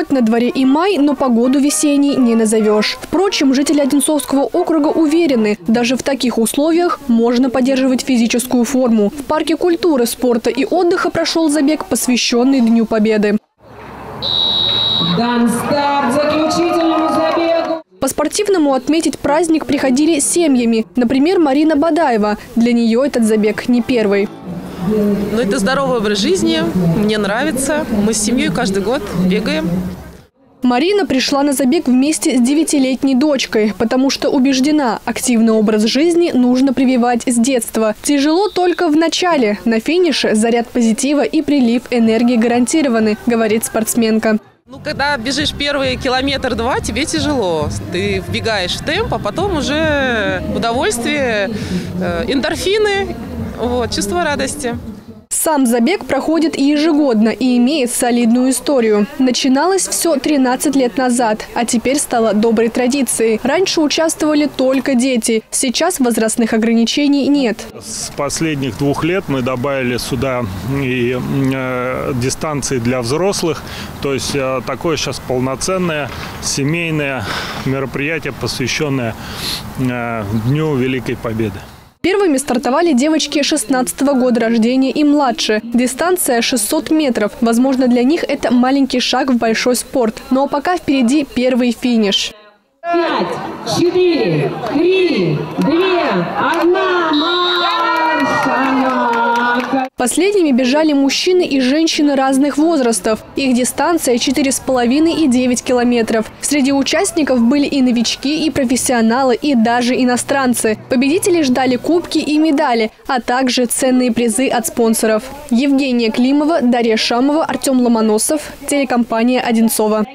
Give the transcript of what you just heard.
Хоть на дворе и май, но погоду весенней не назовешь. Впрочем, жители Одинцовского округа уверены, даже в таких условиях можно поддерживать физическую форму. В парке культуры, спорта и отдыха прошел забег, посвященный Дню Победы. Дан старт заключительному забегу. По-спортивному отметить праздник приходили семьями. Например, Марина Бадаева. Для нее этот забег не первый. Ну, это здоровый образ жизни, мне нравится. Мы с семьей каждый год бегаем. Марина пришла на забег вместе с девятилетней дочкой, потому что убеждена, активный образ жизни нужно прививать с детства. Тяжело только в начале. На финише заряд позитива и прилив энергии гарантированы, говорит спортсменка. Ну, когда бежишь первый километр-два, тебе тяжело. Ты вбегаешь в темп, а потом уже удовольствие, э, эндорфины, вот, чувство радости. Сам забег проходит ежегодно и имеет солидную историю. Начиналось все 13 лет назад, а теперь стало доброй традицией. Раньше участвовали только дети. Сейчас возрастных ограничений нет. С последних двух лет мы добавили сюда и э, дистанции для взрослых. То есть э, такое сейчас полноценное семейное мероприятие, посвященное э, Дню Великой Победы. Первыми стартовали девочки 16 года рождения и младше. Дистанция 600 метров. Возможно, для них это маленький шаг в большой спорт. Но пока впереди первый финиш. Пять, четыре, три, две, одна, Последними бежали мужчины и женщины разных возрастов. Их дистанция 4,5 и 9 километров. Среди участников были и новички, и профессионалы, и даже иностранцы. Победители ждали кубки и медали, а также ценные призы от спонсоров. Евгения Климова, Дарья Шамова, Артем Ломоносов, телекомпания «Одинцова».